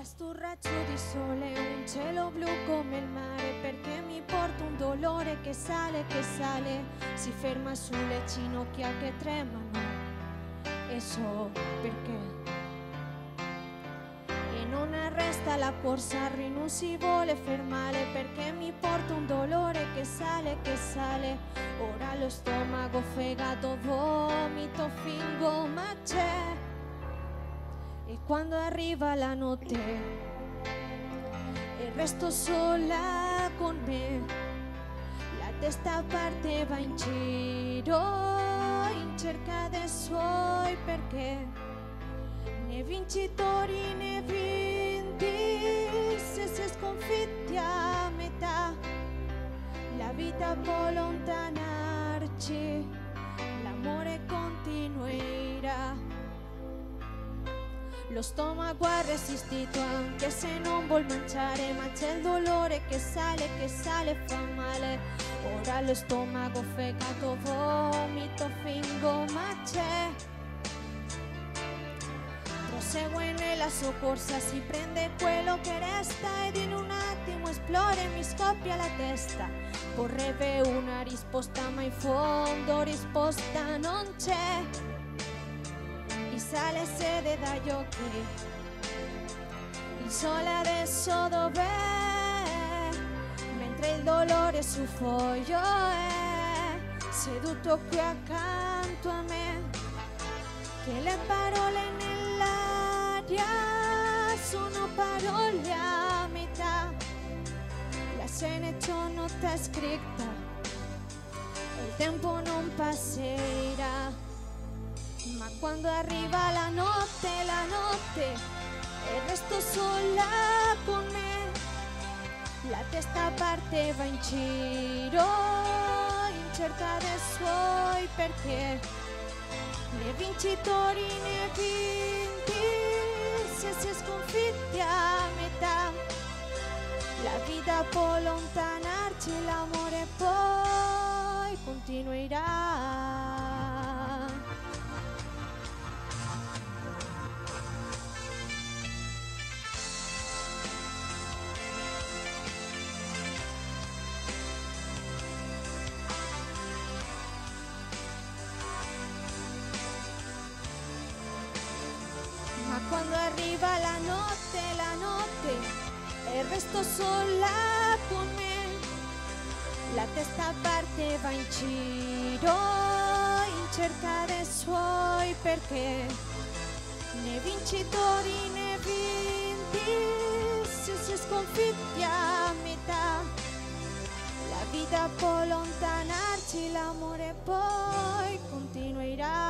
Pasturraccio di sole, un cielo blu come il mare, perché mi porta un dolore che sale, che sale, si ferma sulle ginocchia che tremano, e so perché. E non arresta la corsa, non si vuole fermare, perché mi porta un dolore che sale, che sale, ora lo stomaco, fegato, vomito, fingo, ma c'è. E quando arriva la notte e resto sola con me, la testa parte va in giro in cerca dei suoi perché né vincitori né vinti se si sconfitti a metà la vita può l'amore continuerà lo stomaco ha resistito anche se non vuol mangiare, ma c'è il dolore che sale, che sale, fa male. Ora lo stomaco, fegato, vomito, fingo, ma c'è. Prosegue nella soccorsa, si prende quello che resta ed in un attimo esplode, mi scoppia la testa. Vorrebbe una risposta, ma in fondo risposta non c'è sale sede dagli occhi. Il sole adesso dov'è? Mentre il dolore sul foglio è seduto qui accanto a me. Che le parole nell'aria sono parole a metà. La scena c'è nota scritta. Il tempo non passerà. Ma quando arriva la notte, la notte, e resto sola con me, la testa parte va in giro in cerca dei suoi perché né vincitori né vinti se si è sconfitti a metà. La vita può allontanarci, l'amore poi continuerà. Arriva la notte, la notte, e resto sola con me. La testa parte va in giro in cerca dei suoi perché né vincitori né vinti se si sconfitti a metà. La vita può allontanarci, l'amore poi continuerà.